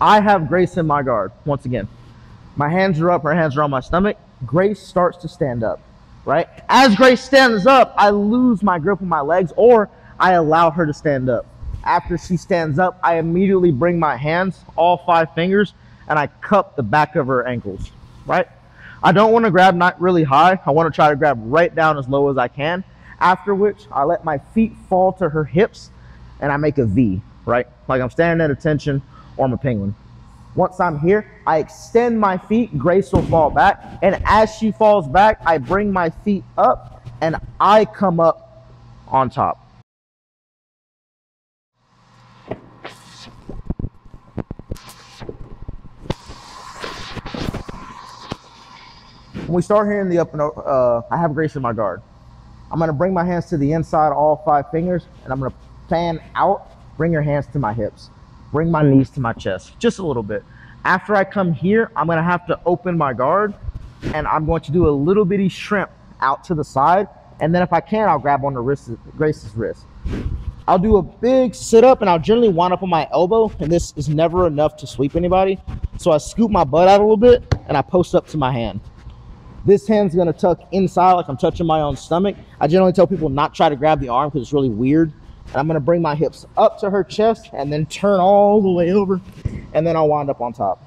I have Grace in my guard once again. My hands are up, her hands are on my stomach. Grace starts to stand up, right? As Grace stands up, I lose my grip on my legs or I allow her to stand up. After she stands up, I immediately bring my hands, all five fingers, and I cup the back of her ankles, right? I don't want to grab not really high. I want to try to grab right down as low as I can. After which, I let my feet fall to her hips and I make a V, right? Like I'm standing at attention or I'm a penguin. Once I'm here, I extend my feet, Grace will fall back. And as she falls back, I bring my feet up and I come up on top. When we start here in the up and over, uh, I have Grace in my guard. I'm gonna bring my hands to the inside, all five fingers, and I'm gonna fan out, bring your hands to my hips. Bring my knees to my chest, just a little bit. After I come here, I'm gonna have to open my guard and I'm going to do a little bitty shrimp out to the side. And then if I can, I'll grab on the wrist, Grace's wrist. I'll do a big sit up and I'll generally wind up on my elbow. And this is never enough to sweep anybody. So I scoop my butt out a little bit and I post up to my hand. This hand's gonna tuck inside like I'm touching my own stomach. I generally tell people not try to grab the arm because it's really weird. And I'm gonna bring my hips up to her chest and then turn all the way over and then I'll wind up on top.